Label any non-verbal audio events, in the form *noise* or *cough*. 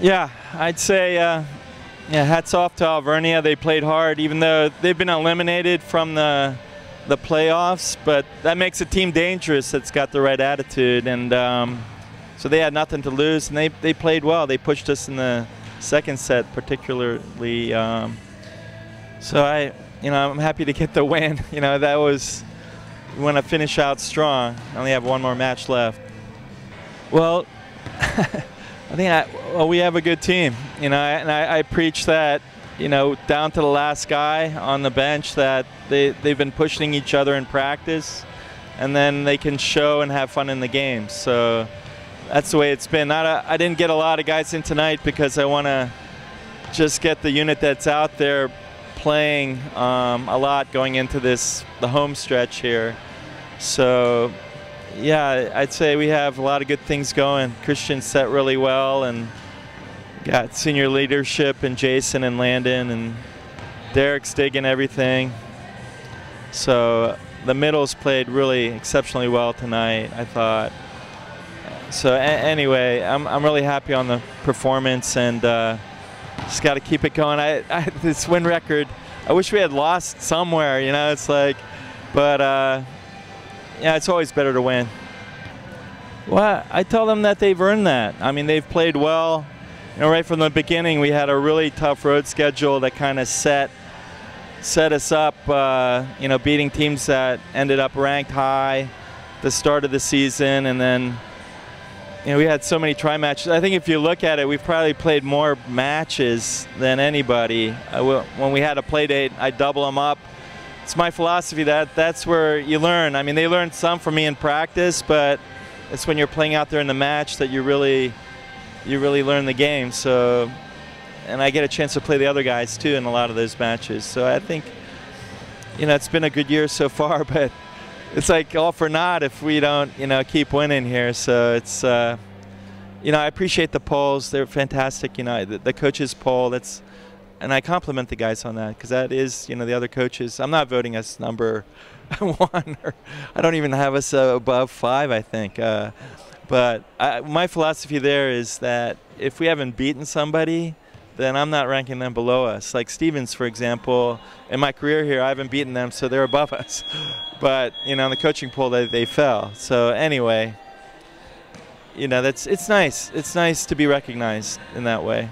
Yeah, I'd say uh, yeah, hats off to Alvernia. They played hard, even though they've been eliminated from the the playoffs. But that makes a team dangerous that's got the right attitude, and um, so they had nothing to lose, and they they played well. They pushed us in the second set, particularly. Um, so I, you know, I'm happy to get the win. *laughs* You know, that was we want to finish out strong. I only have one more match left. Well. *laughs* I think I, well, we have a good team, you know, and I, I, preach that, you know, down to the last guy on the bench that they, they've been pushing each other in practice, and then they can show and have fun in the game. So that's the way it's been. Not a, I didn't get a lot of guys in tonight because I want to just get the unit that's out there playing um, a lot going into this the home stretch here. So yeah, I'd say we have a lot of good things going. Christian set really well and got senior leadership and Jason and Landon and Derek's digging everything. So the middles played really exceptionally well tonight, I thought. So anyway, I'm, I'm really happy on the performance and uh, just got to keep it going. I, I, this win record, I wish we had lost somewhere, you know, it's like, but uh, yeah, it's always better to win. Well, I tell them that they've earned that. I mean, they've played well. You know, right from the beginning, we had a really tough road schedule that kind of set set us up. Uh, you know, beating teams that ended up ranked high the start of the season, and then you know we had so many tri matches. I think if you look at it, we've probably played more matches than anybody. Uh, when we had a play date, I double them up it's my philosophy that that's where you learn. I mean, they learned some from me in practice, but it's when you're playing out there in the match that you really you really learn the game. So, and I get a chance to play the other guys too in a lot of those matches. So I think, you know, it's been a good year so *laughs* far, but it's like all for naught if we don't, you know, keep winning here. So it's, uh, you know, I appreciate the polls. They're fantastic. You know, the, the coaches poll. That's and I compliment the guys on that because that is, you know, the other coaches. I'm not voting us number *laughs* one, or I don't even have us uh, above five. I think, uh, but I, my philosophy there is that if we haven't beaten somebody, then I'm not ranking them below us. Like Stevens, for example, in my career here, I haven't beaten them, so they're above *laughs* us. But you know, in the coaching poll, they, they fell. So anyway, you know, that's it's nice. It's nice to be recognized in that way.